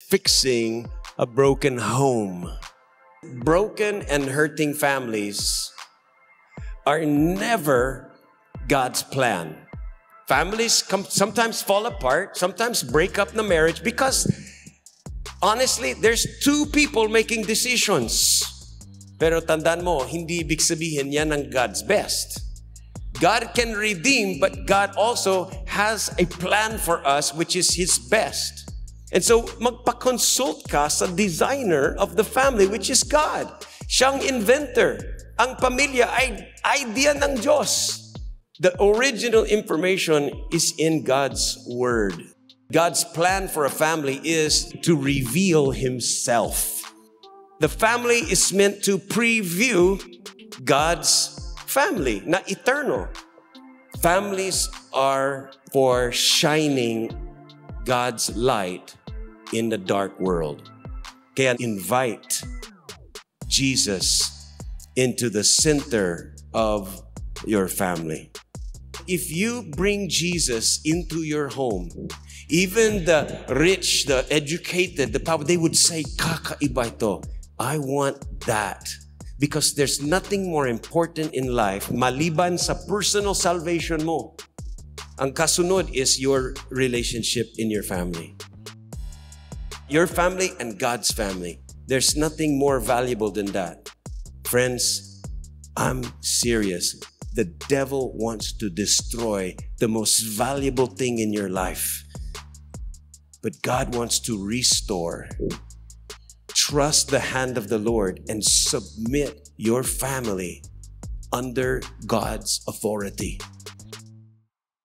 fixing a broken home. Broken and hurting families are never God's plan. Families come, sometimes fall apart, sometimes break up the marriage because honestly, there's two people making decisions. Pero tandaan mo, hindi ibig sabihin yan ang God's best. God can redeem, but God also has a plan for us which is His best. And so, magpa-consult ka sa designer of the family which is God. Siyang inventor. Ang pamilya ay idea ng Diyos. The original information is in God's Word. God's plan for a family is to reveal Himself. The family is meant to preview God's family, na eternal. Families are for shining God's light in the dark world. Kaya invite Jesus into the center of your family. If you bring Jesus into your home, even the rich, the educated, the power, they would say, kakaiba ito. I want that. Because there's nothing more important in life maliban sa personal salvation mo. Ang kasunod is your relationship in your family. Your family and God's family. There's nothing more valuable than that. Friends, I'm serious. The devil wants to destroy the most valuable thing in your life. But God wants to restore. Trust the hand of the Lord and submit your family under God's authority.